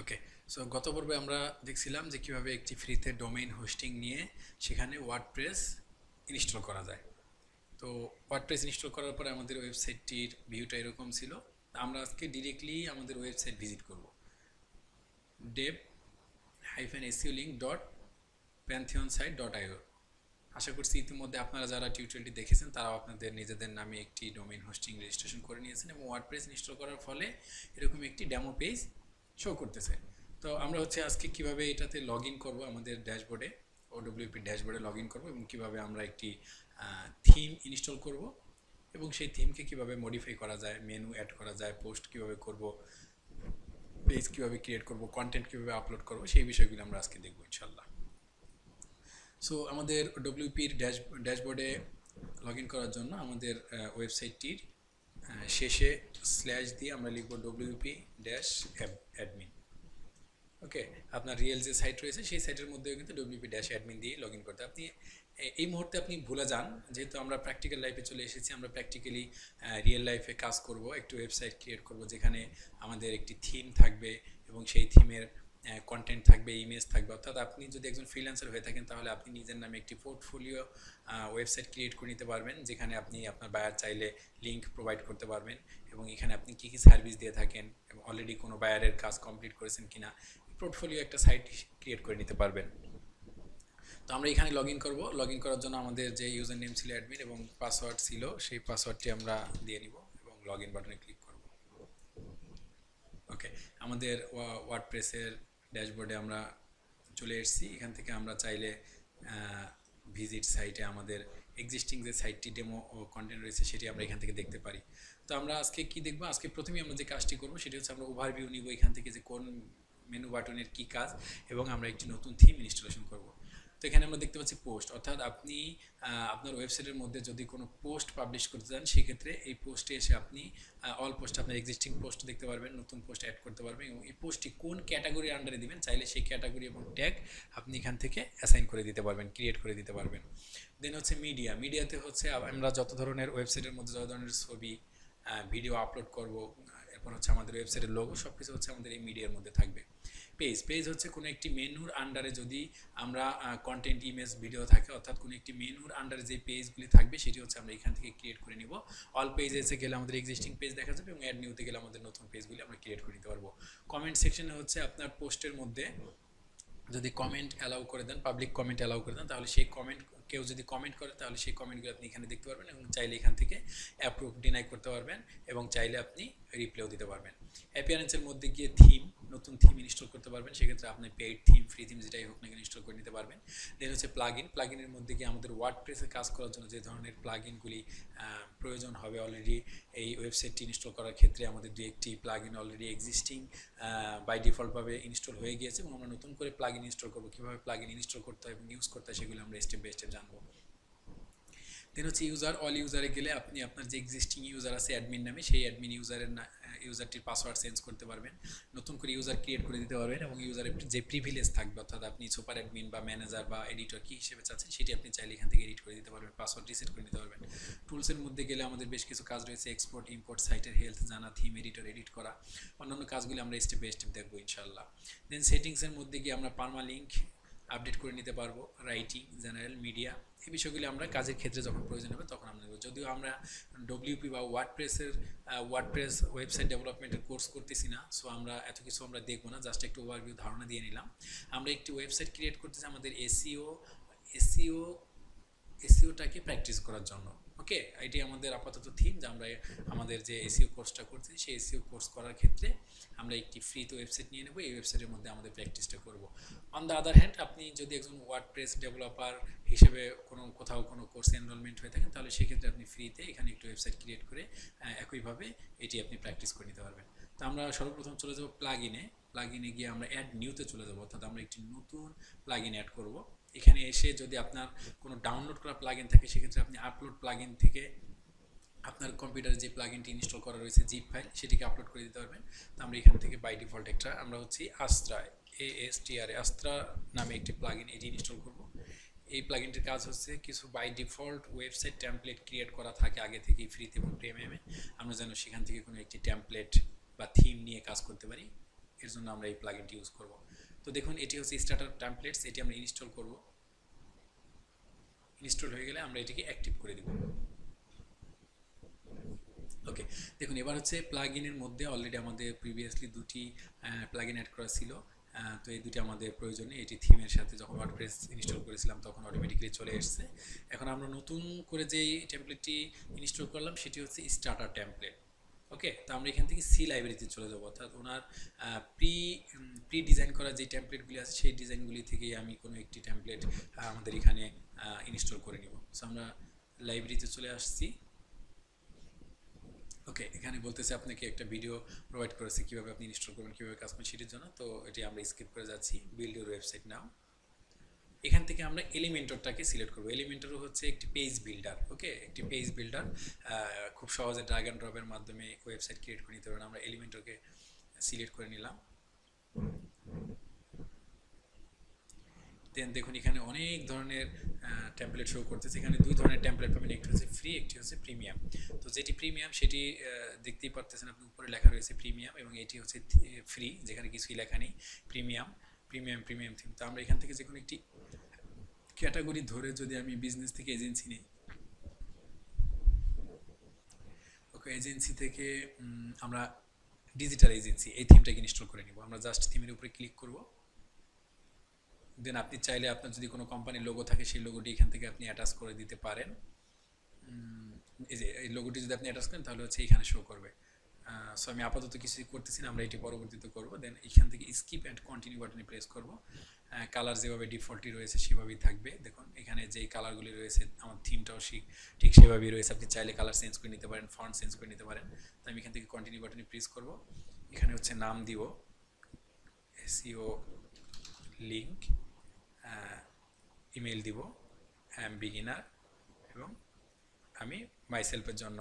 Okay so গত পর্বে আমরা দেখছিলাম যে কীভাবে একটি ফ্রিতে ডোমেইন হোস্টিং নিয়ে সেখানে ওয়ার্ডপ্রেস ইনস্টল করা যায়। তো ওয়ার্ডপ্রেস ইনস্টল করার পরে আমাদের ওয়েবসাইটটির ভিউটা এরকম ছিল। আমরা আজকে ডিরেক্টলি আমাদের ওয়েবসাইট ভিজিট করব। Dev hyphen ASU link dot pantheon site dot IO আশা করছি ইতিমধ্যে আপনারা যারা টিউটোরিয়ালটি দেখেছেন, তারাও আপনাদের নিজেদের নামে একটি ডোমেইন হোস্টিং রেজিস্ট্রেশন করে নিয়েছেন এবং ওয়ার্ডপ্রেস ইনস্টল করার ফলে এরকম একটি ডেমো পেজ শো করতেছে। তো আমরা হচ্ছে আজকে কীভাবে এটাতে লগ ইন করব আমাদের ড্যাশবোর্ডে ওডব্লিউপি ড্যাশবোর্ডে লগ ইন করব এবং কীভাবে আমরা একটি থিম ইনস্টল করব এবং সেই থিমকে কীভাবে মডিফাই করা যায় মেনু অ্যাড করা যায় পোস্ট কীভাবে করব পেজ কীভাবে ক্রিয়েট করব কন্টেন্ট কীভাবে আপলোড করব, সেই বিষয়গুলো আমরা আজকে দেখব ইনশাল্লাহ সো আমাদের ডব্লিউপির ড্যাশ ড্যাশবোর্ডে লগ ইন করার জন্য আমাদের ওয়েবসাইটটির শেষে স্ল্যাশ দিয়ে আমরা লিখব ডব্লিউপি ড্যাশ অ্যাডমিন ওকে আপনার রিয়েল যে সাইট রয়েছে, সেই সাইটের মধ্যেও কিন্তু ডব্লিউপি ড্যাশ অ্যাডমিন দিয়ে লগ ইন করতে আপনি এই মুহূর্তে আপনি ভুলে যান, যেহেতু আমরা প্র্যাকটিক্যাল লাইফে চলে এসেছি, আমরা প্র্যাকটিক্যালি রিয়েল লাইফে কাজ করব, একটি ওয়েবসাইট ক্রিয়েট করব, যেখানে আমাদের একটি থিম থাকবে এবং সেই থিমের কন্টেন্ট থাকবে ইমেজ থাকবে। অর্থাৎ আপনি যদি একজন ফ্রিল্যান্সার হয়ে থাকেন, তাহলে আপনি নিজের নামে একটি পোর্টফোলিও ওয়েবসাইট ক্রিয়েট করে নিতে পারবেন, যেখানে আপনি আপনার বায়ার চাইলে লিঙ্ক প্রোভাইড করতে পারবেন এবং এখানে আপনি কী কী সার্ভিস দিয়ে থাকেন এবং অলরেডি কোনো বায়ারের কাজ কমপ্লিট করেছেন কিনা পোর্টফোলিও একটা সাইট ক্রিয়েট করে নিতে পারবেন। তো আমরা এখানে লগ ইন করব। লগ ইন করার জন্য আমাদের যে ইউজার নেম ছিল অ্যাডমিন এবং পাসওয়ার্ড ছিল, সেই পাসওয়ার্ডটি আমরা দিয়ে নিব এবং লগ ইন বাটনে ক্লিক করব। ওকে আমাদের ওয়ার্ডপ্রেসের ড্যাশবোর্ডে আমরা চলে এসেছি। এখান থেকে আমরা চাইলে ভিজিট সাইটে আমাদের এক্সিস্টিং যে সাইটটি ডেমো কন্টেন্ট রয়েছে সেটি আমরা এখান থেকে দেখতে পারি। তো আমরা আজকে কি দেখব? আজকে প্রথমেই আমরা যে কাজটি করব সেটি হচ্ছে আমরা ওভারভিউ নিব এখান থেকে যে কোন মেনু বাটনের কি কাজ এবং আমরা একটি নতুন থিম ইনস্টলেশন করব। তো এখানে আমরা দেখতে পাচ্ছি পোস্ট। অর্থাৎ আপনি আপনার ওয়েবসাইটের মধ্যে যদি কোনো পোস্ট পাবলিশ করতে চান, সেক্ষেত্রে এই পোস্টে এসে আপনি অল পোস্ট আপনার এক্সিস্টিং পোস্ট দেখতে পারবেন, নতুন পোস্ট অ্যাড করতে পারবেন এবং এই পোস্টটি কোন ক্যাটাগরির আন্ডারে দিবেন, চাইলে সেই ক্যাটাগরি এবং ট্যাগ আপনি এখান থেকে অ্যাসাইন করে দিতে পারবেন ক্রিয়েট করে দিতে পারবেন। দেন হচ্ছে মিডিয়া মিডিয়াতে হচ্ছে আমরা যত ধরনের ওয়েবসাইটের মধ্যে, যত ধরনের ছবি ভিডিও আপলোড করব এরপর হচ্ছে আমাদের ওয়েবসাইটের লোগো সব কিছু হচ্ছে আমাদের এই মিডিয়ার মধ্যে থাকবে। পেজ পেজ হচ্ছে কোনো একটি মেনুর আন্ডারে যদি আমরা কন্টেন্ট ইমেজ ভিডিও থাকে, অর্থাৎ কোনো একটি মেনুর আন্ডারে যে পেজগুলি থাকবে, সেটি হচ্ছে আমরা এখান থেকে ক্রিয়েট করে নিব। অল পেজ এসে গেলে আমাদের এক্সিস্টিং পেজ দেখা যাবে এবং অ্যাড নিউতে গেলে আমাদের নতুন পেজগুলি আমরা ক্রিয়েট করে নিতে পারব। কমেন্ট সেকশনে হচ্ছে আপনার পোস্টের মধ্যে যদি কমেন্ট অ্যালাউ করে দেন পাবলিক কমেন্ট অ্যালাউ করে দেন, তাহলে সেই কমেন্ট কেউ যদি কমেন্ট করে, তাহলে সেই কমেন্টগুলো আপনি এখানে দেখতে পারবেন এবং চাইলে এখান থেকে অ্যাপ্রুভ ডিনাই করতে পারবেন এবং চাইলে আপনি রিপ্লেও দিতে পারবেন। অ্যাপিয়ারেন্সের মধ্যে গিয়ে থিম নতুন থিম ইনস্টল করতে পারবেন। সেক্ষেত্রে আপনি পেইড থিম ফ্রি থিম যেটাই হোক না ইনস্টল করে নিতে পারবেন। দেন হচ্ছে প্লাগ ইন প্লাগ ইনের মধ্যে গিয়ে আমাদের ওয়ার্ড প্রেসে কাজ করার জন্য যে ধরনের প্লাগ ইনগুলি প্রয়োজন হবে অলরেডি এই ওয়েবসাইটটি ইনস্টল করার ক্ষেত্রে আমাদের দু একটি plug in already existing by ডিফল্টভাবে install হয়ে গিয়েছে এবং আমরা নতুন করে প্লাগ ইন ইনস্টল করব। কীভাবে প্লাগ ইন ইনস্টল করতে হয় এবং ইউজ করতে হয় সেগুলো আমরা স্টেপ বাই স্টেপ জানব। দেন হচ্ছে ইউজার অল ইউজারে গেলে আপনি আপনার যে এক্সিস্টিং ইউজার আছে অ্যাডমিন নামে সেই অ্যাডমিন ইউজারের ইউজারটির পাসওয়ার্ড চেঞ্জ করতে পারবেন। নতুন করে ইউজার ক্রিয়েট করে দিতে পারবেন এবং ইউজারের যে প্রিভিলেজ থাকবে, অর্থাৎ আপনি সুপার অ্যাডমিন বা ম্যানেজার বা এডিটর কী হিসেবে চাচ্ছেন, সেটি আপনি চাইলে এখান থেকে এডিট করে দিতে পারবেন পাসওয়ার্ড রিসেট করে নিতে পারবেন। টুলসের মধ্যে গেলে আমাদের বেশ কিছু কাজ রয়েছে এক্সপোর্ট ইম্পোর্ট সাইটের হেলথ জানা থিম এডিটর এডিট করা। অন্যান্য কাজগুলি আমরা স্টেপ বাই স্টেপ দেখব ইনশাল্লাহ দেন সেটিংসের মধ্যে গিয়ে আমরা পারমা লিঙ্ক আপডেট করে নিতে পারব রাইটিং জেনারেল মিডিয়া এই বিষয়গুলি আমরা কাজের ক্ষেত্রে যখন প্রয়োজন হবে তখন আমরা যদিও আমরা ডব্লিউপি বা ওয়ার্ড প্রেসের ওয়ার্ড প্রেস ওয়েবসাইট ডেভেলপমেন্টের কোর্স করতেছি না সো আমরা এত কিছু আমরা দেখব না জাস্ট একটু ওভারভিউ ধারণা দিয়ে নিলাম। আমরা একটি ওয়েবসাইট ক্রিয়েট করতেছি আমাদের এসিও এসিও এসিওটাকে প্র্যাকটিস করার জন্য। ওকে এটি আমাদের আপাতত থিম যে আমরা আমাদের যে এসিও কোর্সটা করছি, সেই এসিও কোর্স করার ক্ষেত্রে আমরা একটি ফ্রিতে ওয়েবসাইট নিয়ে নেব। এই ওয়েবসাইটের মধ্যে আমাদের প্র্যাকটিসটা করব। অন দ্য আদার হ্যান্ড আপনি যদি একজন ওয়ার্ড প্রেস ডেভেলপার হিসেবে কোনো, কোথাও কোনো কোর্সে এনরোলমেন্ট হয়ে থাকেন তাহলে সেক্ষেত্রে আপনি ফ্রিতে এখানে একটু ওয়েবসাইট ক্রিয়েট করে একইভাবে এটি আপনি প্র্যাকটিস করে নিতে পারবেন। তো আমরা সর্বপ্রথম চলে যাব প্লাগ ইনে প্লাগ ইনে গিয়ে আমরা অ্যাড নিউতে চলে যাব। অর্থাৎ আমরা একটি নতুন প্লাগ ইন অ্যাড করব। এখানে এসে যদি আপনার কোনো ডাউনলোড করা প্লাগ থাকে, সেক্ষেত্রে আপনি আপলোড প্লাগ থেকে আপনার কম্পিউটারে যে প্লাগ ইনটি ইনস্টল করা রয়েছে জিপ ফাইল সেটিকে আপলোড করে দিতে পারবেন। তো আমরা এখান থেকে বাই ডিফল্ট একটা আমরা হচ্ছি আস্ত্রা এ এস টি আর আস্ত্রা নামে একটি প্লাগ ইন এটি ইনস্টল করব। এই প্লাগিনটির কাজ হচ্ছে কিছু by default website template create করা থাকে আগে থেকেই ফ্রিতে এবং প্রিমিয়ামে আমরা যেন সেখান থেকে কোনো একটি টেমপ্লেট বা থিম নিয়ে কাজ করতে পারি, এর জন্য আমরা এই প্লাগিনটি ইউজ করব। তো দেখুন, এটি হচ্ছে স্টার্টার টেমপ্লেটস এটি আমরা ইনস্টল করব। ইনস্টল হয়ে গেলে আমরা এটিকে অ্যাক্টিভ করে দিব ওকে দেখুন, এবার হচ্ছে প্লাগ ইনের মধ্যে অলরেডি আমাদের প্রিভিয়াসলি দুটি প্লাগ ইন অ্যাড করা ছিল। তো এই দুটি আমাদের প্রয়োজনে এটি থিমের সাথে যখন ওয়ার্ডপ্রেস ইনস্টল করেছিলাম তখন অটোমেটিক্যালি চলে এসছে। এখন আমরা নতুন করে যেই টেমপ্লেটটি ইনস্টল করলাম, সেটি হচ্ছে স্টার্টার টেমপ্লেট ওকে তো আমরা এখান থেকে সি লাইব্রেরিতে চলে যাব। অর্থাৎ ওনার প্রি প্রি ডিজাইন করা যে টেমপ্লেটগুলি আছে, সেই ডিজাইনগুলি থেকেই আমি কোনো একটি টেমপ্লেট আমাদের এখানে ইনস্টল করে নিব। সো আমরা লাইব্রেরিতে চলে আসছি। ওকে এখানে বলতেছে আপনাকে একটা ভিডিও প্রোভাইড করেছে, কীভাবে আপনি ইনস্টল করবেন, কীভাবে কাজ করবেন, সেটির জন্য। তো এটি আমরা স্কিপ করে যাচ্ছি। বিল্ড ওয়েবসাইট নাও এখান থেকে আমরা এলিমেন্টরটাকে সিলেক্ট করব। এলিমেন্টরও হচ্ছে একটি পেজ বিল্ডার ওকে একটি পেজ বিল্ডার খুব সহজে ড্রাগ অ্যান্ড ড্রপের মাধ্যমে ওয়েবসাইট ক্রিয়েট করে নিতে পারেন। আমরা এলিমেন্টরকে সিলেক্ট করে নিলাম। দেন দেখুন, এখানে অনেক ধরনের টেমপ্লেট শো করতেছে। এখানে দুই ধরনের টেমপ্লেট পাবেন। একটি হচ্ছে ফ্রি একটি হচ্ছে প্রিমিয়াম তো যেটি প্রিমিয়াম সেটি দেখতেই পারতেছেন আপনি, উপরে লেখা রয়েছে প্রিমিয়াম এবং এটি হচ্ছে ফ্রি যেখানে কিছুই লেখা নেই। প্রিমিয়াম প্রিমিয়াম প্রিমিয়াম থিম তো আমরা এখান থেকে যে কোনো একটি ক্যাটাগরি ধরে যদি আমি বিজনেস থেকে এজেন্সি নিই ওকে এজেন্সি থেকে আমরা ডিজিটাল এজেন্সি এই থিমটাকে ইনস্টল করে নিব। আমরা জাস্ট থিমের উপরে ক্লিক করব। দেন আপনি চাইলে আপনার যদি কোনো কোম্পানির লোগো থাকে, সেই লোগোটি এখান থেকে আপনি অ্যাটাচ করে দিতে পারেন। এই যে, এই লোগোটি যদি আপনি অ্যাটাচ করেন, তাহলে হচ্ছে এখানে শো করবে। সো আমি আপাতত কিছু করতেছি না, আমরা এটি পরবর্তীতে করব। দেন এখান থেকে স্কিপ অ্যান্ড কন্টিনিউ বাটনে প্রেস করব। কালার যেভাবে ডিফল্টই রয়েছে সেভাবেই থাকবে। দেখুন, এখানে যেই কালারগুলি রয়েছে, আমার থিমটাও ঠিক সেভাবেই রয়েছে। আপনি চাইলে কালার চেঞ্জ করে নিতে পারেন ফন্ট চেঞ্জ করে নিতে পারেন। তো আমি এখান থেকে কন্টিনিউ বাটনে প্রেস করব। এখানে হচ্ছে নাম দিব এসিও লিঙ্ক ইমেল দিব অ্যাম বিগিনার এবং আমি মাইসেলফের জন্য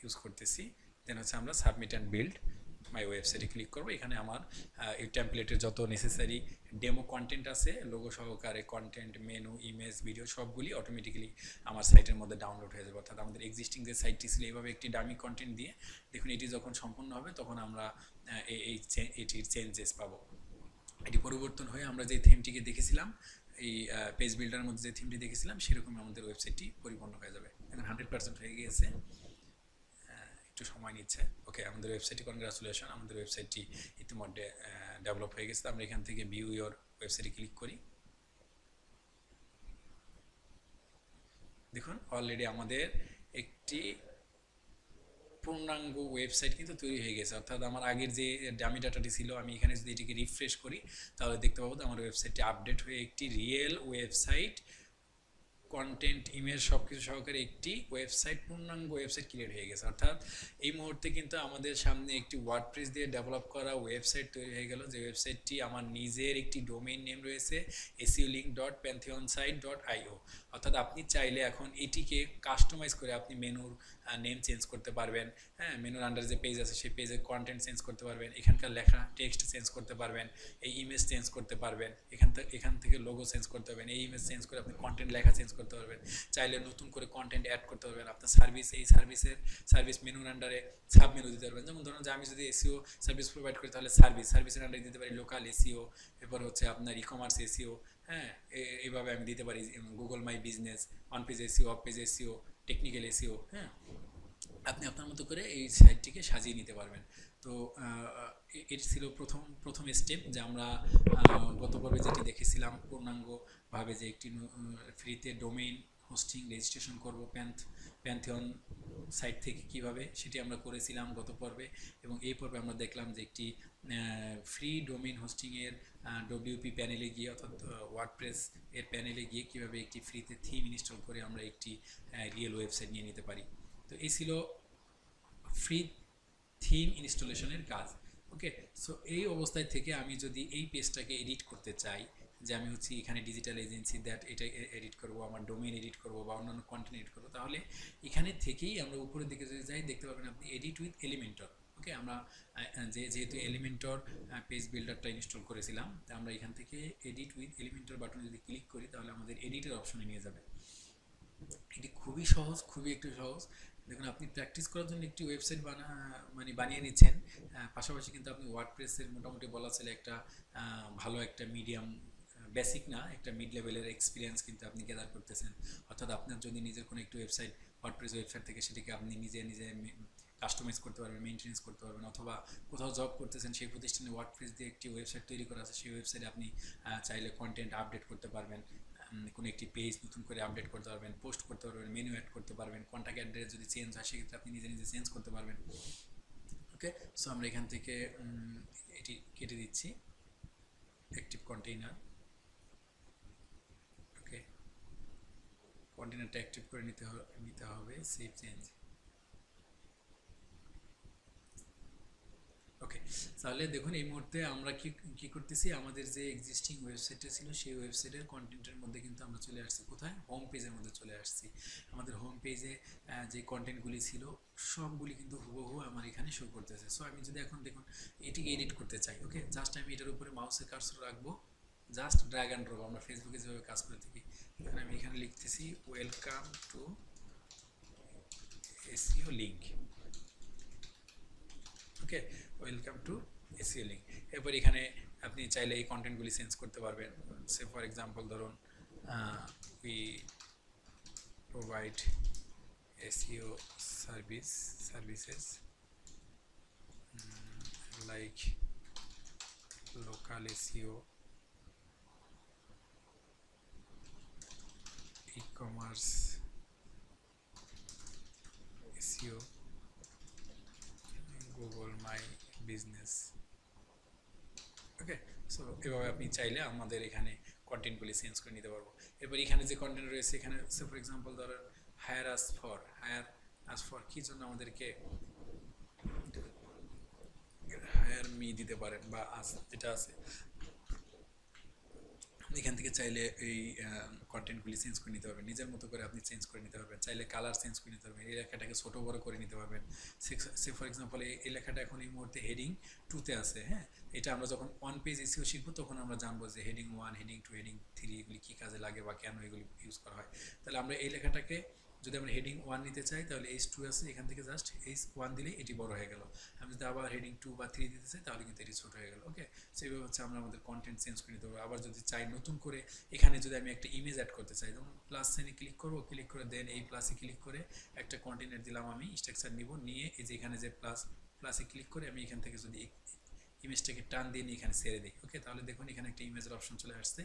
ইউজ করতেছি। দেন হচ্ছে আমরা সাবমিট অ্যান্ড বিল্ড মাই ওয়েবসাইটে ক্লিক করব। এখানে আমার এই টেমপ্লেটের যত নেসেসারি ডেমো কন্টেন্ট আছে লোগো সহকারে কন্টেন্ট মেনু ইমেজ ভিডিও সবগুলি অটোমেটিক্যালি আমার সাইটের মধ্যে ডাউনলোড হয়ে যাবে। অর্থাৎ আমাদের এক্সিস্টিং যে সাইটটি ছিল, এইভাবে একটি ডামি কন্টেন্ট দিয়ে দেখুন এটি যখন সম্পূর্ণ হবে, তখন আমরা এই এটির চেঞ্জেস পাবো। এটি পরিবর্তন হয়ে আমরা যে থিমটিকে দেখেছিলাম, এই পেজ বিল্ডারের মধ্যে যে থিমটি দেখেছিলাম সেরকম আমাদের ওয়েবসাইটটি পরিপূর্ণ হয়ে যাবে। এখন হান্ড্রেড পার্সেন্ট হয়ে গিয়েছে। একটু সময় নিচ্ছে। ওকে আমাদের ওয়েবসাইটটি কনগ্রাচুলেশন আমাদের ওয়েবসাইটটি ইতিমধ্যে ডেভেলপ হয়ে গেছে। আমরা এখান থেকে ভিউ ইয়োর ওয়েবসাইটে ক্লিক করি। দেখুন অলরেডি আমাদের একটি পূর্ণাঙ্গ ওয়েবসাইট কিন্তু তৈরি হয়ে গেছে। অর্থাৎ আমার আগের যে ডামি ডাটাটি ছিল, আমি এখানে যদি এটিকে রিফ্রেশ করি, তাহলে দেখতে পাবো আমার ওয়েবসাইটটি আপডেট হয়ে একটি রিয়েল ওয়েবসাইট কন্টেন্ট ইমেজ সব কিছু সহকারে একটি ওয়েবসাইট পূর্ণাঙ্গ ওয়েবসাইট ক্রিয়েট হয়ে গেছে। অর্থাৎ এই মুহূর্তে কিন্তু আমাদের সামনে একটি ওয়ার্ডপ্রেস দিয়ে ডেভেলপ করা ওয়েবসাইট তৈরি হয়ে গেল। যে ওয়েবসাইটটি আমার নিজের একটি ডোমেইন নেম রয়েছে SEO link dot pantheon site dot IO অর্থাৎ আপনি চাইলে এখন এটিকে কাস্টমাইজ করে আপনি মেনুর নেম চেঞ্জ করতে পারবেন। হ্যাঁ মেনুর আন্ডার যে পেজ আছে, সেই পেজের কন্টেন্ট চেঞ্জ করতে পারবেন। এখানকার লেখা টেক্সট চেঞ্জ করতে পারবেন। এই ইমেজ চেঞ্জ করতে পারবেন। এখান থেকে এখান থেকে লোগো চেঞ্জ করতে পারবেন। এই ইমেজ চেঞ্জ করে আপনি কন্টেন্ট লেখা চেঞ্জ করতে পারবেন। চাইলে নতুন করে কন্টেন্ট অ্যাড করতে পারবেন। আপনার সার্ভিস এই সার্ভিসের সার্ভিস মেনুর আন্ডারে সাব মেনু দিতে পারবেন। যেমন ধরুন যে আমি যদি এসিও সার্ভিস প্রোভাইড করি, তাহলে সার্ভিস সার্ভিসের আন্ডারে দিতে পারি লোকাল এসিও এরপর হচ্ছে আপনার ই কমার্স এসিও হ্যাঁ এইভাবে আমি দিতে পারি Google my business on page SEO off page SEO technical SEO হ্যাঁ? আপনি আপনার মতো করে এই সাইটটিকে সাজিয়ে নিতে পারবেন। তো এটি ছিল প্রথম প্রথম স্টেপ যে আমরা গত পর্বে যেটি দেখেছিলাম, পূর্ণাঙ্গভাবে যে একটি ফ্রিতে ডোমেইন হোস্টিং রেজিস্ট্রেশন করব প্যান্থ প্যান্থিয়ন সাইট থেকে কীভাবে সেটি আমরা করেছিলাম গত পর্বে। এবং এই পর্বে আমরা দেখলাম যে একটি ফ্রি ডোমেইন হোস্টিংয়ের ডব্লিউপি প্যানেলে গিয়ে অর্থাৎ ওয়ার্ডপ্রেস এর প্যানেলে গিয়ে কীভাবে একটি ফ্রিতে থিম ইনস্টল করে আমরা একটি রিয়েল ওয়েবসাইট নিয়ে নিতে পারি। তো এই ছিল ফ্রি থিম ইনস্টলেশনের কাজ। ওকে সো এই অবস্থায় থেকে আমি যদি এই পেজটাকে এডিট করতে চাই যে আমি হচ্ছে এখানে ডিজিটাল এজেন্সি দ্যাট এটা এডিট করব, আমার ডোমেন এডিট করব বা অন্যান্য কন্টেন্ট এডিট করব। তাহলে এখানে থেকেই আমরা উপরের দিকে যদি যাই, দেখতে পাবেন আপনি এডিট উইথ এলিমেন্টর ওকে আমরা যে যেহেতু এলিমেন্টর পেজ বিল্ডারটা ইনস্টল করেছিলাম, তা আমরা এখান থেকে এডিট উইথ এলিমেন্টর বাটনে যদি ক্লিক করি, তাহলে আমাদের এডিটের অপশনে নিয়ে যাবে। এটি খুবই সহজ, খুবই একটু সহজ। দেখুন, আপনি প্র্যাকটিস করার জন্য একটি ওয়েবসাইট বানা মানে বানিয়ে নিচ্ছেন পাশাপাশি কিন্তু আপনি ওয়ার্ডপ্রেসের মোটামুটি বলা চলে একটা ভালো একটা মিডিয়াম বেসিক না, একটা মিড লেভেলের এক্সপিরিয়েন্স কিন্তু আপনি গ্যাদার করতেছেন। অর্থাৎ আপনার যদি নিজের কোনো একটি ওয়েবসাইট ওয়ার্ডপ্রেস ওয়েবসাইট থেকে সেটিকে আপনি নিজে নিজে কাস্টমাইজ করতে পারবেন মেনটেন্স করতে পারবেন, অথবা কোথাও জব করতেছেন, সেই প্রতিষ্ঠানে ওয়ার্ডপ্রেস দিয়ে একটি ওয়েবসাইট তৈরি করা আছে, সেই ওয়েবসাইটে আপনি চাইলে কন্টেন্ট আপডেট করতে পারবেন কোনো একটি পেজ নতুন করে আপডেট করতে পারবেন পোস্ট করতে পারবেন মেনু অ্যাড করতে পারবেন কন্ট্যাক্ট অ্যাড্রেস যদি চেঞ্জ হয়, সেক্ষেত্রে আপনি নিজে নিজে চেঞ্জ করতে পারবেন। ওকে সো আমরা এখান থেকে এটি কেটে দিচ্ছি। অ্যাক্টিভ কন্টেইনার ওকে কন্টেইনারটা অ্যাক্টিভ করে নিতে নিতে হবে সেভ চেঞ্জ ওকে তাহলে দেখুন এই মুহূর্তে আমরা কি কি করতেছি? আমাদের যে এক্সিস্টিং ওয়েবসাইটটা ছিল, সেই ওয়েবসাইটের কন্টেন্টের মধ্যে কিন্তু আমরা চলে আসছি। কোথায়? হোম পেজের মধ্যে চলে আসছি। আমাদের হোম পেজে যে কন্টেন্টগুলি ছিল, সবগুলি কিন্তু হুবহু আমার এখানে শো করতেছে। সো আমি যদি এখন দেখুন, এটি এডিট করতে চাই ওকে জাস্ট আমি এটার উপরে মাউসের কার্সর রাখব। জাস্ট ড্র্যাগ অ্যান্ড ড্রপ আমরা ফেসবুকে যেভাবে কাজ করে থাকি। এখানে আমি এখানে লিখতেছি welcome to SEO link okay welcome to SEO link এরপর এখানে আপনি চাইলে এই কন্টেন্টগুলি চেঞ্জ করতে পারবেন। সে ফর এক্সাম্পল ধরুন we provide SEO service services like local SEO ecommerce SEO Google my business okay so এভাবে আপনি চাইলে আমাদের এখানে কন্টেন্টগুলি চেঞ্জ করে নিতে পারব। এরপর এখানে যে কন্টেন্ট রয়েছে, এখানে ফর এক্সাম্পল ধরেন hire us for hire us for কী জন্য আমাদেরকে হায়ার মি দিতে পারেন বা আস যেটা আছে। এখান থেকে চাইলে এই কন্টেন্টগুলি চেঞ্জ করে নিতে পারবেন। নিজের মতো করে আপনি চেঞ্জ করে নিতে পারবেন। চাইলে কালার চেঞ্জ করে নিতে পারবেন। এই লেখাটাকে ছোটো বড় করে নিতে পারবেন। সে ফর এক্সাম্পল এই লেখাটা এখন এই মুহূর্তে হেডিং টুতে আছে হ্যাঁ? এটা আমরা যখন ওয়ান পেজ এসিও শিখব, তখন আমরা জানব যে heading one heading two heading three এগুলি কী কাজে লাগে বা কেন এগুলি ইউজ করা হয়। তাহলে আমরা এই লেখাটাকে যদি আমরা হেডিং ওয়ান নিতে চাই, তাহলে এইচ টু আছে, এখান থেকে জাস্ট এইচ ওয়ান দিলেই এটি বড় হয়ে গেল। আমি যদি আবার হেডিং টু বা থ্রি দিতে চাই, তাহলে কিন্তু এটি ছোট হয়ে গেল। ওকে সেইভাবে হচ্ছে আমরা আমাদের কন্টেন্ট চেঞ্জ করে নিতে পারব। আবার যদি চাই নতুন করে, এখানে যদি আমি একটা ইমেজ অ্যাড করতে চাই, যেমন প্লাস সাইনে ক্লিক করব ক্লিক করে দেন এই প্লাসে ক্লিক করে একটা কন্টেন্ট দিলাম আমি স্ট্রাকচার নিব, নিয়ে এই যে এখানে যে প্লাস প্লাসে ক্লিক করে আমি এখান থেকে যদি ইমেজটাকে টান দিয়ে নিয়ে এখানে ছেড়ে দিই ওকে তাহলে দেখুন এখানে একটা ইমেজের অপশন চলে আসছে।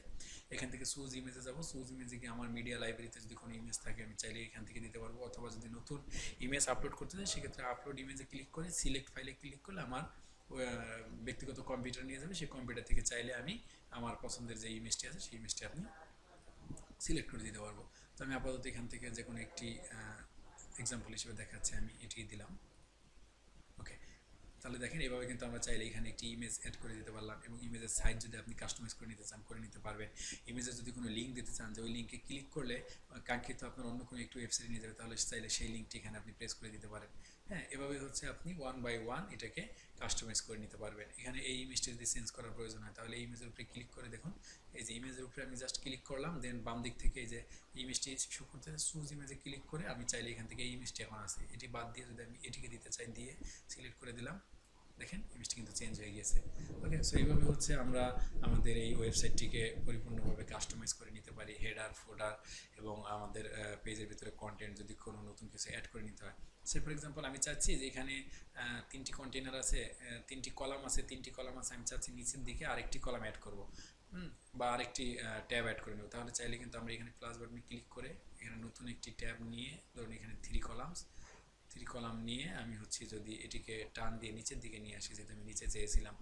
এখান থেকে সুজ ইমেজে যাব সুজ ইমেজে গিয়ে আমার মিডিয়া লাইব্রেরিতে যদি কোনো ইমেজ থাকে, আমি চাইলে এখান থেকে দিতে পারব। অথবা যদি নতুন ইমেজ আপলোড করতে চাই, সেক্ষেত্রে আপলোড ইমেজে ক্লিক করে সিলেক্ট ফাইলে ক্লিক করলে আমার ব্যক্তিগত কম্পিউটার নিয়ে যাবে। সেই কম্পিউটার থেকে চাইলে আমি আমার পছন্দের যে ইমেজটি আছে, সেই ইমেজটি আপনি সিলেক্ট করে দিতে পারব। তো আমি আপাতত এখান থেকে যে কোনো একটি এক্সাম্পল হিসেবে দেখাচ্ছি, আমি এটি দিলাম ওকে তাহলে দেখেন, এভাবে কিন্তু আমরা চাইলে এখানে একটি ইমেজ অ্যাড করে দিতে পারলাম এবং ইমেজের সাইজ যদি আপনি কাস্টমাইজ করে নিতে চান, করে নিতে পারবেন। ইমেজের যদি কোনো লিঙ্ক দিতে চান, যে ওই লিঙ্কে ক্লিক করলে কাঙ্ক্ষিত আপনার অন্য কোনো একটু ওয়েবসাইটে নিয়ে যাবে, তাহলে চাইলে সেই লিঙ্কটি এখানে আপনি প্রেস করে দিতে পারেন। হ্যাঁ এভাবে হচ্ছে আপনি ওয়ান বাই ওয়ান এটাকে কাস্টমাইজ করে নিতে পারবেন। এখানে এই ইমেজটি যদি চেঞ্জ করার প্রয়োজন হয়, তাহলে ইমেজের উপরে ক্লিক করে দেখুন। এই যে ইমেজের উপরে আমি জাস্ট ক্লিক করলাম দেন বাম দিক থেকে এই যে ইমেজটি শো করতে সুজ ইমেজে ক্লিক করে আমি চাইলে এখান থেকে এই ইমেজটি এখন আছে। এটি বাদ দিয়ে যদি আমি এটিকে দিতে চাই, দিয়ে সিলেক্ট করে দিলাম। দেখেন ইমেজটি কিন্তু চেঞ্জ হয়ে গিয়েছে। ওকে সো এইভাবে হচ্ছে আমরা আমাদের এই ওয়েবসাইটটিকে পরিপূর্ণভাবে কাস্টমাইজ করে নিতে পারি হেডার ফোডার এবং আমাদের পেজের ভিতরে কন্টেন্ট যদি কোনো নতুন কিছু অ্যাড করে নিতে হয়। সে ফর এক্সাম্পল আমি চাচ্ছি যে এখানে তিনটি কন্টেনার আছে তিনটি কলাম আছে, তিনটি কলাম আছে, আমি চাচ্ছি নিচের দিকে আরেকটি কলাম অ্যাড করব। বা আরেকটি ট্যাব অ্যাড করে নেব। তাহলে চাইলে কিন্তু আমরা এখানে প্লাস বাটনে ক্লিক করে এখানে নতুন একটি ট্যাব নিয়ে ধরুন এখানে থ্রি কলামস থ্রি কলাম নিয়ে আমি হচ্ছে যদি এটিকে টান দিয়ে নিচের দিকে নিয়ে আসি, যেহেতু আমি নিচে চেয়েছিলাম।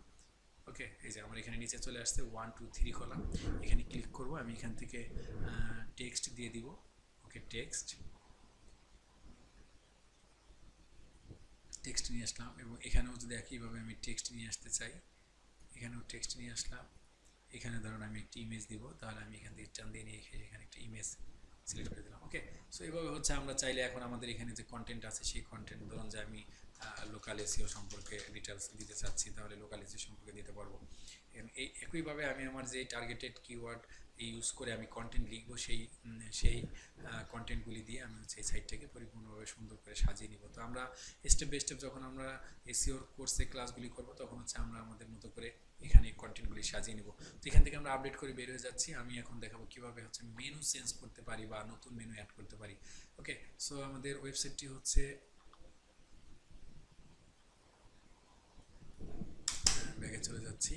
ওকে, এই যে আমার এখানে নিচে চলে আসছে ওয়ান টু থ্রি কলাম এখানে ক্লিক করব, আমি এখান থেকে টেক্সট দিয়ে দিব। ওকে টেক্সট টেক্সট নিয়ে আসলাম এবং এখানেও যদি একইভাবে আমি টেক্সট নিয়ে আসতে চাই, এখানেও টেক্সট নিয়ে আসলাম। এখানে ধরুন আমি একটি ইমেজ দিব, তাহলে আমি এখান থেকে টান দিয়ে নিয়ে এখানে একটা ইমেজ সিলেক্ট করে দিলাম। ওকে সো এইভাবে হচ্ছে আমরা চাইলে এখন আমাদের এখানে যে কন্টেন্ট আছে, সেই কন্টেন্ট ধরুন যে আমি লোকাল এসিও সম্পর্কে ডিটেলস দিতে চাচ্ছি, তাহলে লোকাল এসিও সম্পর্কে দিতে পারব। এই একইভাবে আমি আমার যে টার্গেটেড কিওয়ার্ড ইউজ করে আমি কন্টেন্ট লিখব সেই সেই কন্টেন্টগুলি দিয়ে আমি হচ্ছে এই সাইটটাকে পরিপূর্ণভাবে সুন্দর করে সাজিয়ে নিব। তো আমরা স্টেপ বাই স্টেপ যখন আমরা এসিওর কোর্সে ক্লাসগুলি করব, তখন হচ্ছে আমরা আমাদের মতো করে এখানে কন্টেন্টগুলি সাজিয়ে নিব। তো এখান থেকে আমরা আপডেট করে বের হয়ে যাচ্ছি। আমি এখন দেখাবো কীভাবে হচ্ছে মেনু চেঞ্জ করতে পারি বা নতুন মেনু অ্যাড করতে পারি। ওকে সো আমাদের ওয়েবসাইটটি হচ্ছে ব্যাগে চলে যাচ্ছি।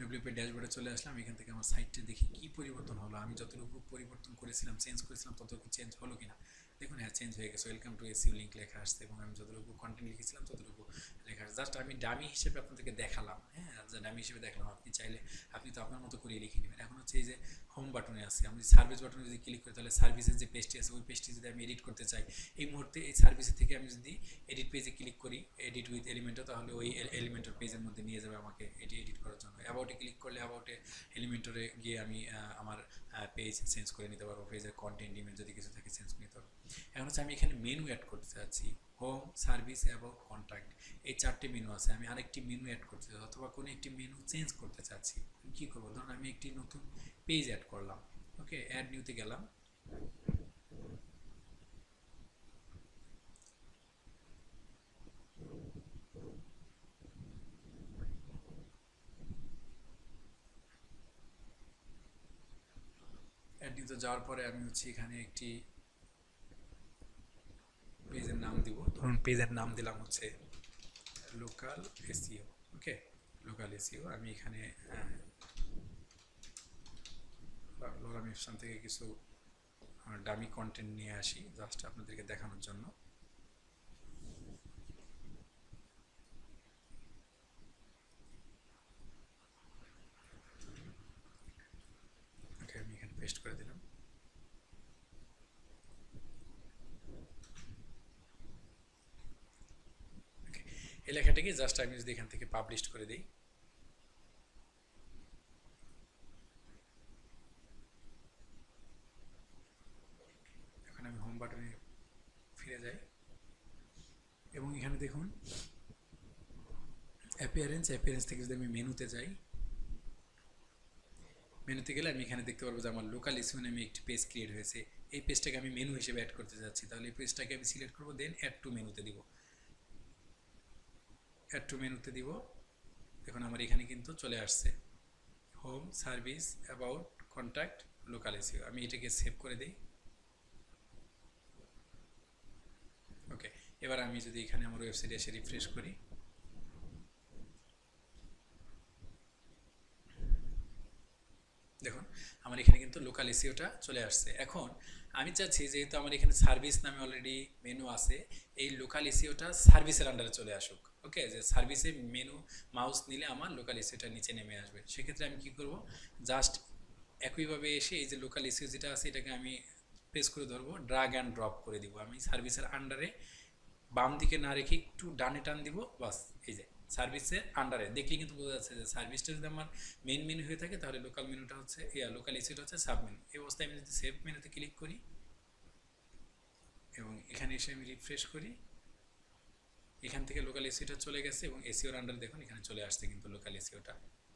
ডব্লিউপি ড্যাশবোর্ডে চলে আসলাম, এখান থেকে আমার সাইটটা দেখি কি পরিবর্তন হলো, আমি যতটুকু পরিবর্তন করেছিলাম চেঞ্জ করেছিলাম, ততটুকু চেঞ্জ হলো কিনা। দেখুন হ্যাঁ চেঞ্জ হয়ে গেছে। ওয়েলকাম টু এসিউ লিঙ্ক লেখা আসছে এবং আমি যতটুকু কন্টেন্ট লিখেছিলাম, ততটুকু লেখা জাস্ট আমি ডামি হিসেবে আপনাদেরকে দেখালাম হ্যাঁ? ডামি হিসেবে দেখালাম। আপনি চাইলে, আপনি তো আপনার মতো করে লিখে নেবেন। এখন হচ্ছে এই যে হোম বাটনে আছে আমি সার্ভিস বাটনে যদি ক্লিক করি, তাহলে সার্ভিসের যে পেজটি আছে, ওই পেজটি যদি আমি এডিট করতে চাই, এই মুহূর্তে এই সার্ভিসের থেকে আমি যদি এডিট পেজে ক্লিক করি এডিট উইথ এলিমেন্টও তাহলে ওই এলিমেন্টের পেজের মধ্যে নিয়ে যাবে আমাকে এটি এডিট করার জন্য। অ্যাবাউটে ক্লিক করলে অ্যাবাউটে এলিমেন্টরে গিয়ে আমি আমার পেজ চেঞ্জ করে নিতে পারব। পেজের কন্টেন্ট ইমেজ যদি কিছু থাকে চেঞ্জ করে নিতে পারব। এখন হচ্ছে আমি এখানে মেনু অ্যাড করতে চাচ্ছি হোম সার্ভিস এবং কন্ট্যাক্ট এই চারটি মেনু আছে, আমি আরেকটি মেনু অ্যাড করতে চাই অথবা কোনো একটি মেনু চেঞ্জ করতে চাচ্ছি। আমি কী করব? ধরুন আমি একটি নতুন পেজ অ্যাড করলাম। ওকে অ্যাড নিউতে গেলাম। যাওয়ার পরে আমি হচ্ছে এখানে একটি পেজের নাম দিব। ধরুন পেজের নাম দিলাম হচ্ছে local SEO okay local SEO আমি এখানে লোরা মিপশন থেকে কিছু ডামি কন্টেন্ট নিয়ে আসি জাস্ট আপনাদেরকে দেখানোর জন্য। আমি এখানে পেস্ট করে দিলাম। এই লেখাটাকে জাস্ট আমি যদি এখান থেকে পাবলিশ করে দিই। এখন আমি হোম বাটনে ফিরে যাই। এবং এখানে দেখুন অ্যাপিয়ারেন্স অ্যাপিয়ারেন্স থেকে যদি আমি মেনুতে যাই, মেনুতে গেলে আমি এখানে দেখতে পারব যে আমার লোকাল ইস্যু নামে একটি পেজ ক্রিয়েট হয়েছে। এই পেজটাকে আমি মেনু হিসেবে অ্যাড করতে যাচ্ছি। তাহলে এই পেজটাকে আমি সিলেক্ট করব দেন অ্যাড টু মেনুতে দিব। অ্যাড টু মেনুতে দিব। দেখুন আমার এখানে কিন্তু চলে আসছে। Home service about contact local SEO আমি এটাকে সেভ করে দিই। ওকে এবার আমি যদি এখানে আমার ওয়েবসাইটে এসে রিফ্রেশ করি। দেখুন, আমার এখানে কিন্তু লোকাল এসিওটা চলে আসছে। এখন আমি চাচ্ছি যেহেতু আমার এখানে সার্ভিস নামে অলরেডি মেনু আছে, এই লোকাল এসিওটা সার্ভিসের আন্ডারে চলে আসুক ওকে যে সার্ভিসে মেনু মাউস নিলে আমার লোকাল এসিওটা নিচে নেমে আসবে। সেক্ষেত্রে আমি কি করব? জাস্ট একইভাবে এসে এই যে লোকাল এসিও যেটা আছে, এটাকে আমি প্রেস করে ধরবো ড্রাগ অ্যান্ড ড্রপ করে দিব। আমি সার্ভিসের আন্ডারে বাম দিকে না রেখে একটু ডানে টান দিব, বাস, এই যে। সার্ভিসের আন্ডারে দেখলে কিন্তু বোঝা যাচ্ছে যে সার্ভিসটা যদি আমার মেন মেনু হয়ে থাকে, তাহলে লোকাল মেনুটা হচ্ছে লোকাল এসিটা হচ্ছে সাব মেনু এই অবস্থায় আমি যদি সেভ মেনুতে ক্লিক করি, এবং এখানে এসে আমি রিফ্রেশ করি, এখান থেকে লোকাল এসিটা চলে গেছে, এবং এসিওর আন্ডারে দেখুন, এখানে চলে আসছে কিন্তু লোকাল এসিওটা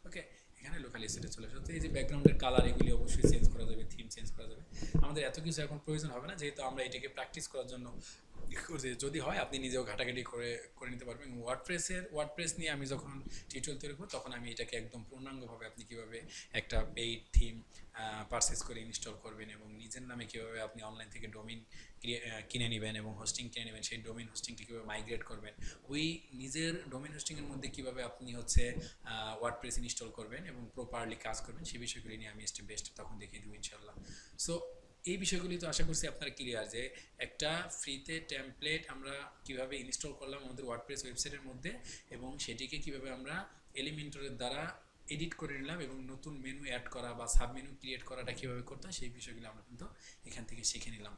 ওকে এখানে লোকাল এসিটা চলে আসছে। এই যে ব্যাকগ্রাউন্ডের কালার এগুলি অবশ্যই চেঞ্জ করা যাবে থিম চেঞ্জ করা যাবে। আমাদের এত কিছু এখন প্রয়োজন হবে না, যেহেতু আমরা এটাকে প্র্যাকটিস করার জন্য যদি হয়, আপনি নিজেও ঘাটাঘাটি করে করে নিতে পারবেন। ওয়ার্ডপ্রেসের ওয়ার্ডপ্রেস নিয়ে আমি যখন টিউটোরিয়াল তৈরি করব, তখন আমি এটাকে একদম পূর্ণাঙ্গভাবে আপনি কীভাবে একটা পেইড থিম পারচেস করে ইনস্টল করবেন এবং নিজের নামে কীভাবে আপনি অনলাইন থেকে ডোমিন কিনে নেবেন এবং হোস্টিং কিনে নেবেন, সেই ডোমিন হোস্টিংটি কীভাবে মাইগ্রেট করবেন, ওই নিজের ডোমিন হোস্টিংয়ের মধ্যে কীভাবে আপনি হচ্ছে ওয়ার্ডপ্রেস ইনস্টল করবেন এবং প্রপারলি কাজ করবেন সেই বিষয়গুলি নিয়ে আমি স্টেপ বেস্ট তখন দেখিয়ে দেবো ইনশাল্লাহ সো এই বিষয়গুলি তো আশা করছি আপনারা ক্লিয়ার যে একটা ফ্রিতে টেমপ্লেট আমরা কীভাবে ইনস্টল করলাম আমাদের ওয়ার্ডপ্রেস ওয়েবসাইটের মধ্যে এবং সেটিকে কীভাবে আমরা এলিমেন্টরের দ্বারা এডিট করে নিলাম এবং নতুন মেনু অ্যাড করা বা সাব মেনু ক্রিয়েট করাটা কীভাবে করতাম সেই বিষয়গুলো আমরা কিন্তু এখান থেকে শিখে নিলাম।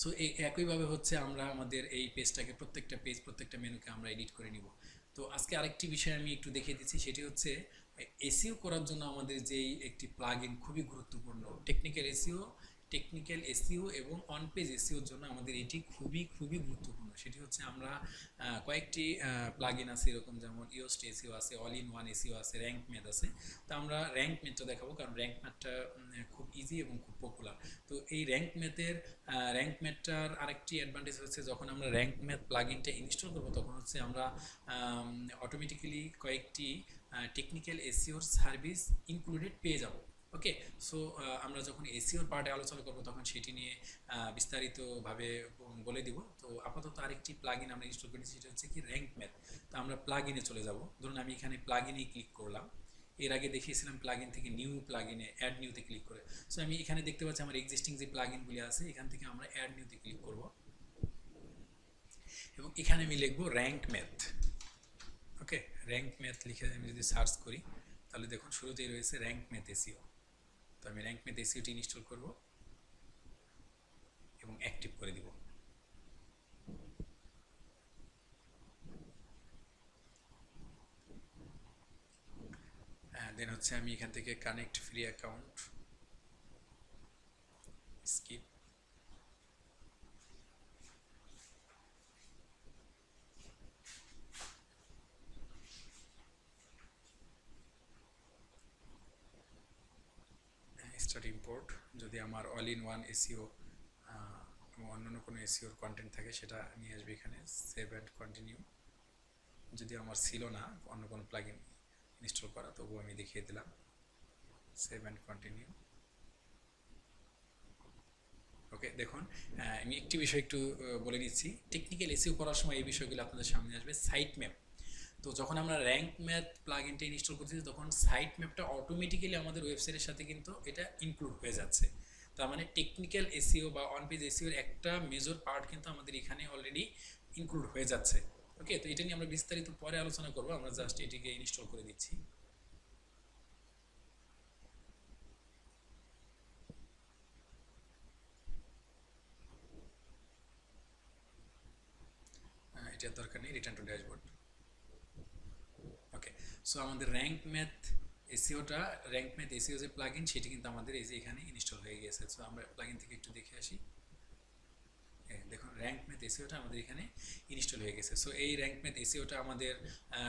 সো এই একইভাবে হচ্ছে আমরা আমাদের এই পেজটাকে প্রত্যেকটা পেজ প্রত্যেকটা মেনুকে আমরা এডিট করে নিব। তো আজকে আরেকটি বিষয় আমি একটু দেখিয়ে দিচ্ছি, সেটি হচ্ছে এসিও করার জন্য আমাদের যেই একটি প্লাগ ইন খুবই গুরুত্বপূর্ণ। টেকনিক্যাল এসিও টেকনিক্যাল এসিও এবং অন পেজ এসিওর জন্য আমাদের এটি খুবই খুবই গুরুত্বপূর্ণ। সেটি হচ্ছে আমরা কয়েকটি প্লাগ ইন আছে এরকম যেমন ইওস্ট এসিও আছে অল ইন ওয়ান এসিও আছে র্যাঙ্ক মেথ আছে। তো আমরা র্যাঙ্ক মেথটা দেখাবো কারণ র্যাঙ্ক মেথটা খুব ইজি এবং খুব পপুলার তো এই র্যাঙ্ক মেথের র্যাঙ্ক মেথটার আরেকটি অ্যাডভান্টেজ হচ্ছে যখন আমরা র্যাঙ্ক মেথ প্লাগ ইনটা ইনস্টল করব তখন হচ্ছে আমরা অটোমেটিক্যালি কয়েকটি টেকনিক্যাল এসিওর সার্ভিস ইনক্লুডেড পেয়ে যাব। ওকে সো আমরা যখন এসিওর পার্টে আলোচনা করব, তখন সেটি নিয়ে বিস্তারিতভাবে বলে দিব। তো আপাতত আরেকটি প্লাগ ইন আমরা ইনস্টল করেছি, সেটা হচ্ছে কি র্যাঙ্ক ম্যাথ তো আমরা প্লাগ ইনে চলে যাব। ধরুন আমি এখানে প্লাগ ইনেই ক্লিক করলাম। এর আগে দেখিয়েছিলাম প্লাগ ইন থেকে নিউ প্লাগ ইনে অ্যাড নিউতে ক্লিক করে। সো আমি এখানে দেখতে পাচ্ছি আমার এক্সিস্টিং যে প্লাগ ইনগুলি আছে, এখান থেকে আমরা অ্যাড নিউতে ক্লিক করব। এবং এখানে আমি লিখব Rank Math okay Rank Math লিখে আমি যদি সার্চ করি, তাহলে দেখুন শুরুতেই রয়েছে র্যাঙ্ক ম্যাথ এসিও তো আমি র্যাঙ্ক ম্যাথ এসিওটি ইনস্টল করব এবং অ্যাক্টিভ করে দিব। দেন হচ্ছে আমি এখান থেকে connect free account skip start import যদি আমার অল ইন ওয়ান এসিও এবং অন্যান্য কোনো এসিওর কন্টেন্ট থাকে, সেটা নিয়ে আসবে এখানে সেভ অ্যান্ড কন্টিনিউ যদি আমার ছিল না, অন্য কোনো প্লাগইন ইনস্টল করা, তবুও আমি দেখিয়ে দিলাম। সেভ অ্যান্ড কন্টিনিউ ওকে দেখুন আমি একটি বিষয় একটু বলে নিচ্ছি টেকনিক্যাল এসিও করার সময় এই বিষয়গুলো আপনাদের সামনে আসবে সাইট ম্যাপ তো যখন আমরা র্যাঙ্ক ম্যাথ প্লাগ ইনটা ইনস্টল করতেছি, তখন সাইট ম্যাপটা অটোমেটিক্যালি আমাদের ওয়েবসাইটের সাথে কিন্তু এটা ইনক্লুড হয়ে যাচ্ছে। তার মানে টেকনিক্যাল এসিও বা অন পেজ এসিওর একটা মেজর পার্ট কিন্তু আমাদের এখানে অলরেডি ইনক্লুড হয়ে যাচ্ছে। ওকে তো এটা নিয়ে আমরা বিস্তারিত পরে আলোচনা করব, আমরা জাস্ট এটিকে ইনস্টল করে দিচ্ছি। এটার দরকার নেই return to dashboard okay so আমাদের র্যাঙ্ক ম্যাথ এসিওটা র্যাঙ্ক ম্যাথ এসিও যে প্লাগইন সেটি কিন্তু আমাদের এই যে এখানে ইনস্টল হয়ে গেছে। সো আমরা প্লাগইন থেকে একটু দেখে আসি। হ্যাঁ, দেখুন র্যাঙ্ক ম্যাথ এসিওটা আমাদের এখানে ইনস্টল হয়ে গেছে। সো এই র্যাঙ্ক ম্যাথ এসিওটা আমাদের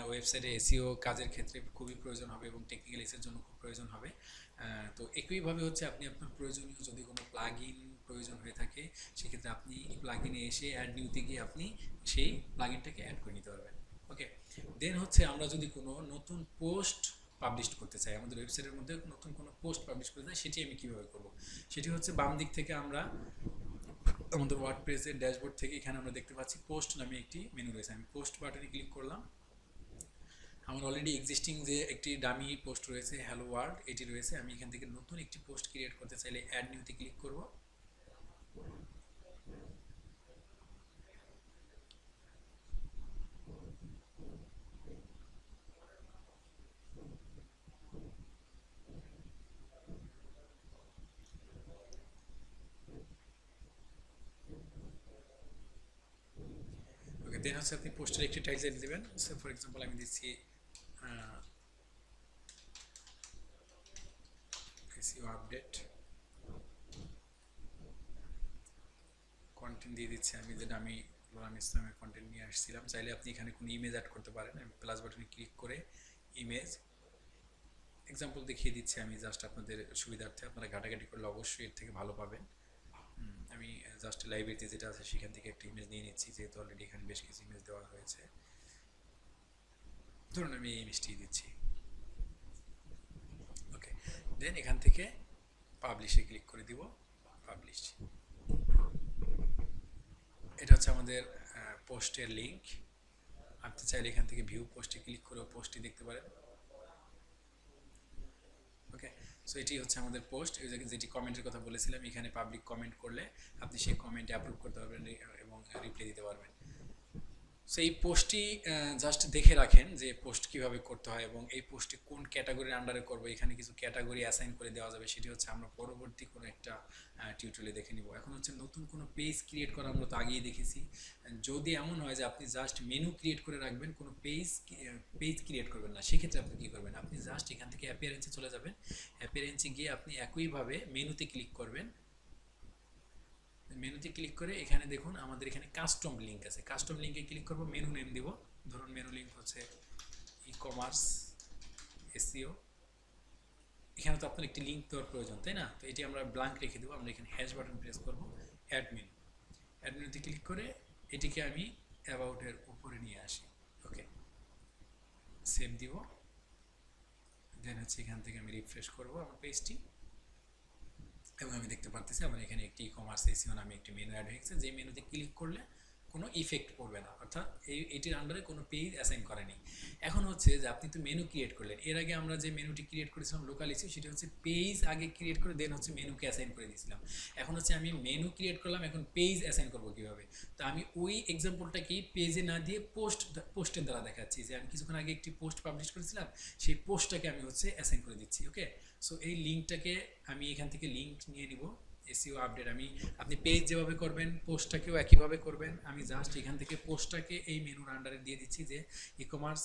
ওয়েবসাইটে এসিও কাজের ক্ষেত্রে খুবই প্রয়োজন হবে এবং টেকনিক্যাল এসের জন্য খুব প্রয়োজন হবে। তো একইভাবে হচ্ছে আপনি আপনার প্রয়োজনীয় যদি কোনো প্লাগ প্রয়োজন হয়ে থাকে সেক্ষেত্রে আপনি প্লাগ ইনে এসে অ্যাড নিউতে গিয়ে আপনি সেই প্লাগ ইনটাকে অ্যাড করে নিতে পারবেন। ওকে দেন হচ্ছে আমরা যদি কোনো নতুন পোস্ট পাবলিশ করতে চাই, আমাদের ওয়েবসাইটের মধ্যে নতুন কোনো পোস্ট পাবলিশ করতে চাই, সেটি আমি কীভাবে করব? সেটি হচ্ছে বাম দিক থেকে আমরা আমাদের ওয়ার্ড প্রেসের ড্যাশবোর্ড থেকে এখানে আমরা দেখতে পাচ্ছি পোস্ট নামে একটি মেনু রয়েছে। আমি পোস্ট বাটনে ক্লিক করলাম। আমার অলরেডি এক্সিস্টিং যে একটি ডামি পোস্ট রয়েছে হ্যালো ওয়ার্ল্ড এটি রয়েছে। আমি এখান থেকে নতুন একটি পোস্ট ক্রিয়েট করতে চাইলে অ্যাড নিউতে ক্লিক করব ওকে দেন হচ্ছে আপনি পোস্টের একটি টাইটেল দেবেন। ফর এক্সাম্পল আমি দিচ্ছি আপডেট কন্টেন্ট দিয়ে দিচ্ছি আমি যেটা আমি গোলাম ইসলামের কন্টেন্ট নিয়ে আসছিলাম। চাইলে আপনি এখানে কোনো ইমেজ অ্যাড করতে পারেন। আমি প্লাস বাটনে ক্লিক করে ইমেজ এক্সাম্পল দেখিয়ে দিচ্ছি আমি জাস্ট আপনাদের সুবিধার্থে। আপনারা ঘাটাঘাটি করলে অবশ্যই এর থেকে ভালো পাবেন। আমি জাস্ট লাইব্রেরিতে যেটা আছে সেখান থেকে একটা ইমেজ নিয়ে নিচ্ছি, যেহেতু অলরেডি এখানে বেশ কিছু ইমেজ দেওয়া হয়েছে। ধরুন আমি এই ইমেজটি দিচ্ছি। ওকে দেন এখান থেকে পাবলিশে ক্লিক করে দিব পাবলিশ এটা হচ্ছে আমাদের পোস্টের লিংক আপনি চাইলে এখান থেকে ভিউ পোস্টে ক্লিক করে পোস্টটি দেখতে পারেন ওকে সো এটি হচ্ছে আমাদের পোস্ট যেটি কমেন্টের কথা বলেছিলাম, এখানে পাবলিক কমেন্ট করলে আপনি সেই কমেন্টে অ্যাপ্রুভ করতে পারবেন, এবং রিপ্লাই দিতে পারবেন। সো এই পোস্টটি জাস্ট দেখে রাখেন যে পোস্ট কীভাবে করতে হয় এবং এই পোস্টটি কোন ক্যাটাগরির আন্ডারে করব, এখানে কিছু ক্যাটাগরি অ্যাসাইন করে দেওয়া যাবে, সেটি হচ্ছে আমরা পরবর্তী কোনো একটা টিউটোরিয়ালে দেখে নিব। এখন হচ্ছে নতুন কোনো পেজ ক্রিয়েট করা আমরা তো আগেই দেখেছি। যদি এমন হয় যে আপনি জাস্ট মেনু ক্রিয়েট করে রাখবেন, কোনো পেজ পেজ ক্রিয়েট করবেন না, সেক্ষেত্রে আপনি কী করবেন? আপনি জাস্ট এখান থেকে অ্যাপিয়ারেন্সে চলে যাবেন। অ্যাপিয়ারেন্সে গিয়ে আপনি একইভাবে মেনুতে ক্লিক করবেন। মেনুতে ক্লিক করে এখানে দেখুন আমাদের এখানে কাস্টম লিঙ্ক আছে। কাস্টম লিঙ্কে ক্লিক করব মেনু নেম দিব। ধরুন মেনু লিঙ্ক হচ্ছে ই কমার্স এসিও এখানে তো আপনার একটি লিঙ্ক দেওয়ার প্রয়োজন, তাই না? তো এটি আমরা ব্ল্যাঙ্ক রেখে দেবো, আমরা এখানে হ্যাশ বাটন প্রেস করব অ্যাডমিন অ্যাডমিনতে ক্লিক করে এটিকে আমি অ্যাবাউটের উপরে নিয়ে আসি। ওকে সেভ দিব। দেন হচ্ছে এখান থেকে আমি রিফ্রেশ করব আমার পেজটি এবং আমি দেখতে পারতেছি। আমার এখানে একটি ই কমার্স এসিও নামে একটি মেনু অ্যাড হয়ে গেছে। যে মেনুতে ক্লিক করলে কোনো ইফেক্ট পড়বে না। অর্থাৎ এই, এটির আন্ডারে কোনো পেজ অ্যাসাইন করেনি। এখন হচ্ছে যে আপনি তো মেনু ক্রিয়েট করলেন। এর আগে আমরা যে মেনুটি ক্রিয়েট করেছিলাম লোকাল ইস্যু সেটা হচ্ছে পেজ আগে ক্রিয়েট করে দেন হচ্ছে মেনুকে অ্যাসাইন করে দিয়েছিলাম। এখন হচ্ছে আমি মেনু ক্রিয়েট করলাম, এখন পেজ অ্যাসাইন করব কীভাবে? তো আমি ওই এক্সাম্পলটাকেই পেজে না দিয়ে পোস্ট পোস্টের দ্বারা দেখাচ্ছি যে আমি কিছুক্ষণ আগে একটি পোস্ট পাবলিশ করেছিলাম, সেই পোস্টটাকে আমি হচ্ছে অ্যাসাইন করে দিচ্ছি ওকে সো এই লিঙ্কটাকে আমি এখান থেকে লিঙ্ক নিয়ে নিব। SEO update. আমি, আপনি পেজ যেভাবে করবেন পোস্টটাকেও একইভাবে করবেন। আমি জাস্ট এখান থেকে পোস্টটাকে এই মেনুর আন্ডারে দিয়ে দিচ্ছি যে ই কমার্স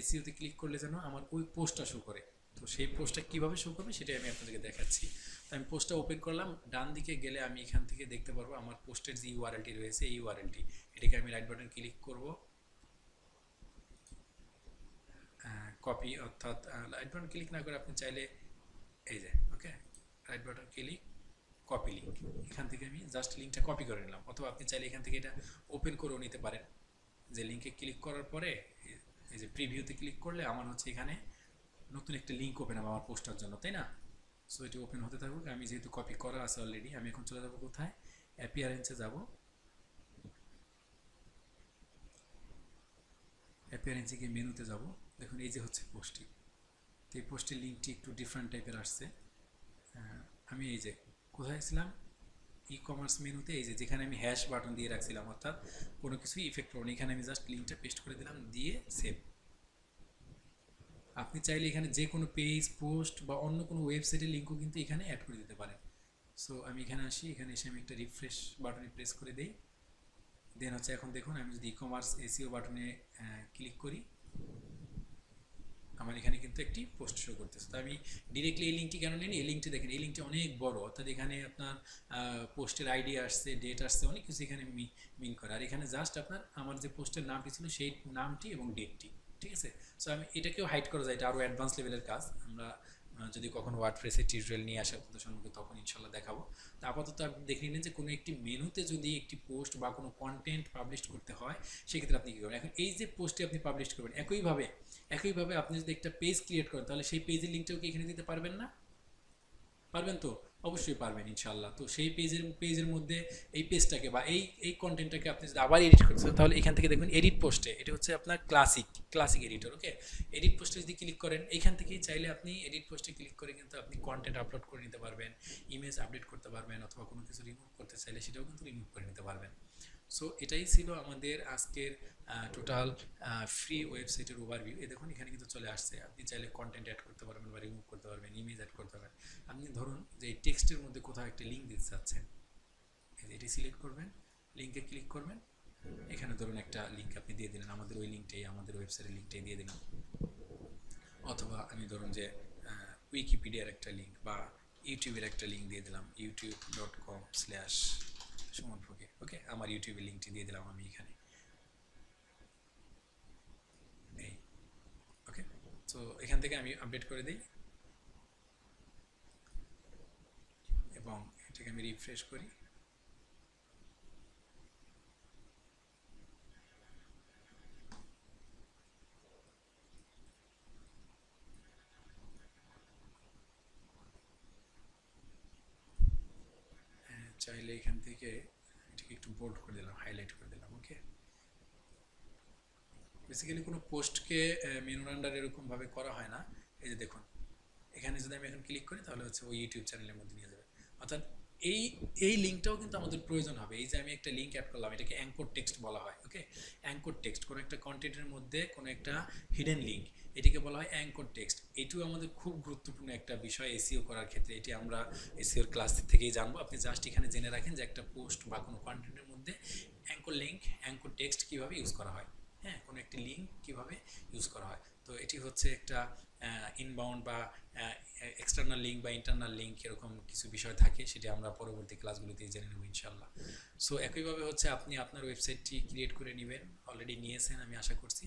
এসিওতে ক্লিক করলে যেন আমার ওই পোস্টটা শো করে। তো সেই পোস্টটা কীভাবে শো করবে সেটাই আমি আপনাদেরকে দেখাচ্ছি। তো আমি পোস্টটা ওপেন করলাম, ডান দিকে গেলে আমি এখান থেকে দেখতে পারব আমার পোস্টের যে ইউআরএলটি রয়েছে, এই ইউআরএলটি এটাকে আমি রাইট বাটন ক্লিক করব। কপি অর্থাৎ রাইট বাটন ক্লিক না করে আপনি চাইলে, এই যে okay right button click copy link এখান থেকে আমি জাস্ট লিঙ্কটা কপি করে নিলাম। অথবা আপনি চাইলে এখান থেকে এটা ওপেন করেও নিতে পারেন। যে লিঙ্কে ক্লিক করার পরে, এই যে প্রিভিউতে ক্লিক করলে আমার হচ্ছে এখানে নতুন একটা লিঙ্ক ওপেন হবে আমার পোস্টার জন্য, তাই না? সো এটি ওপেন হতে থাকুক। আমি যেহেতু কপি করা আছে অলরেডি আমি এখন চলে যাব কোথায়? অ্যাপিয়ারেন্সে যাব। অ্যাপিয়ারেন্সে গিয়ে মেনুতে যাব। দেখুন, এই যে হচ্ছে পোস্টটি তো এই পোস্টের লিঙ্কটি একটু ডিফারেন্ট টাইপের আসছে। আমি এই যে কোথায় ছিলাম ই কমার্স মেনুতে, এই যে যেখানে আমি হ্যাশ বাটন দিয়ে রাখছিলাম, অর্থাৎ কোনো কিছু ইফেক্ট করব এখানে আমি জাস্ট লিঙ্কটা পেস্ট করে দিলাম, দিয়ে সেভ আপনি চাইলে এখানে যে কোনো পেজ পোস্ট বা অন্য কোনো ওয়েবসাইটের লিঙ্কও কিন্তু এখানে অ্যাড করে দিতে পারেন। সো আমি এখানে আসি, এখানে এসে আমি একটা রিফ্রেশ বাটনে প্রেস করে দিই। দেন হচ্ছে এখন দেখুন, আমি যদি ই কমার্স এসিও বাটনে ক্লিক করি। আমার এখানে কিন্তু একটি পোস্ট শো করতেছে। তো আমি ডিরেক্টলি এই লিঙ্কটি কেন নিই এই লিঙ্কটি দেখেন, এই লিঙ্কটি অনেক বড়। অর্থাৎ এখানে আপনার পোস্টের আইডি আসছে ডেট আসছে, অনেক কিছু এখানে মিন করে। আর এখানে জাস্ট আপনার আমার যে পোস্টের নামটি ছিল, সেই নামটি এবং ডেটটি ঠিক আছে? সো আমি এটাকেও হাইড করা যায়, এটা আরও অ্যাডভান্স লেভেলের কাজ। আমরা যদি কখনো ওয়ার্ডপ্রেসের টিউটোরিয়াল নিয়ে আসে আপনাদের সম্মুখে তখন ইনশাল্লাহ দেখাবো। তো আপাতত আপনি দেখে নিলেন যে কোনো একটি মেনুতে যদি একটি পোস্ট বা কোনো কন্টেন্ট পাবলিশ করতে হয়, সেক্ষেত্রে আপনি কী করবেন? এখন এই যে পোস্টটি আপনি পাবলিশ করবেন, একইভাবে একইভাবে আপনি যদি একটা পেজ ক্রিয়েট করেন, তাহলে সেই পেজের লিঙ্কটাও কি এখানে দিতে পারবেন না? পারবেন তো? অবশ্যই পারবেন ইনশাল্লাহ তো সেই পেজের পেজের মধ্যে এই পেজটাকে বা এই এই কন্টেন্টটাকে আপনি যদি আবার এডিট করতে তাহলে এখান থেকে দেখবেন এডিট পোস্টে এটা হচ্ছে আপনার classic classic editor okay edit পোস্টে যদি ক্লিক করেন, এখান থেকেই চাইলে আপনি এডিট পোস্টে ক্লিক করে কিন্তু আপনি কন্টেন্ট আপলোড করে নিতে পারবেন ইমেজ আপডেট করতে পারবেন, অথবা কোনো কিছু রিমুভ করতে চাইলে সেটাও কিন্তু রিমুভ করে নিতে পারবেন। সো এটাই ছিল আমাদের আজকের টোটাল ফ্রি ওয়েবসাইটের ওভারভিউ এ দেখুন, এখানে কিন্তু চলে আসছে। আপনি চাইলে কন্টেন্ট অ্যাড করতে পারবেন বা রিমুভ করতে পারবেন ইমেজ অ্যাড করতে পারবেন। আপনি ধরুন যে এই টেক্সটের মধ্যে কোথাও একটা লিঙ্ক দিতে চাচ্ছেন। এটি সিলেক্ট করবেন লিঙ্কে ক্লিক করবেন। এখানে ধরুন একটা লিঙ্ক আপনি দিয়ে দিলেন, আমাদের ওই লিঙ্কটাই আমাদের ওয়েবসাইটের লিঙ্কটাই দিয়ে দিলাম। অথবা আমি ধরুন যে উইকিপিডিয়ার একটা লিঙ্ক বা ইউটিউবের একটা লিঙ্ক দিয়ে দিলাম YouTube dot com slash Suman Fakir okay, আমার ইউটিউবের লিঙ্কটি দিয়ে দিলাম আমি এখানে। এই, ওকে, তো এখান থেকে আমি আপডেট করে দিই। এবং এটাকে আমি রিফ্রেশ করি। চাইলে এখান থেকে এটাকে একটু বোল্ড করে দিলাম হাইলাইট করে দিলাম ওকে বেসিক্যালি কোনো পোস্টকে মেনুর আন্ডার এরকমভাবে করা হয় না। এই যে দেখুন, এখানে যদি আমি এখন ক্লিক করি তাহলে হচ্ছে ওই ইউটিউব চ্যানেলের মধ্যে নিয়ে যাবে। অর্থাৎ এই এই লিঙ্কটাও কিন্তু আমাদের প্রয়োজন হবে। এই যে আমি একটা লিঙ্ক অ্যাড করলাম, এটাকে অ্যাঙ্কর টেক্সট বলা হয় ওকে অ্যাঙ্কর টেক্সট কোনো একটা কন্টেন্টের মধ্যে কোনো একটা হিডেন লিঙ্ক এটিকে বলা হয় অ্যাঙ্কর টেক্সট এটিও আমাদের খুব গুরুত্বপূর্ণ একটা বিষয় এসিও করার ক্ষেত্রে, এটি আমরা এসিওর ক্লাস থেকেই জানব। আপনি জাস্ট এখানে জেনে রাখেন যে একটা পোস্ট বা কোনো কন্টেন্টের মধ্যে অ্যাঙ্কর লিঙ্ক অ্যাঙ্কর টেক্সট কীভাবে ইউজ করা হয়। হ্যাঁ কোনো একটি লিঙ্ক কীভাবে ইউজ করা হয়। তো এটি হচ্ছে একটা ইনবাউন্ড বা এক্সটার্নাল লিঙ্ক বা ইন্টারনাল লিঙ্ক এরকম কিছু বিষয় থাকে, সেটা আমরা পরবর্তী ক্লাসগুলোতে জেনে নেব ইনশাল্লাহ সো একইভাবে হচ্ছে আপনি আপনার ওয়েবসাইটটি ক্রিয়েট করে নেবেন অলরেডি নিয়েছেন আমি আশা করছি।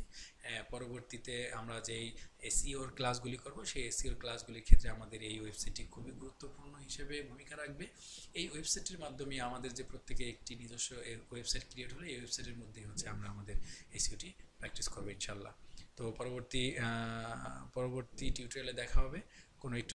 পরবর্তীতে আমরা যেই এসিওর ক্লাসগুলি করব, সেই এসিওর ক্লাসগুলির ক্ষেত্রে আমাদের এই ওয়েবসাইটটি খুবই গুরুত্বপূর্ণ হিসেবে ভূমিকা রাখবে। এই ওয়েবসাইটের মাধ্যমে আমাদের যে প্রত্যেকে একটি নিজস্ব ওয়েবসাইট ক্রিয়েট হলে, এই ওয়েবসাইটের মধ্যেই হচ্ছে আমরা আমাদের এসিওটি প্র্যাকটিস করব ইনশাল্লাহ তো পরবর্তী পরবর্তী টিউটোরিয়ালে দেখা হবে। কোনো একটু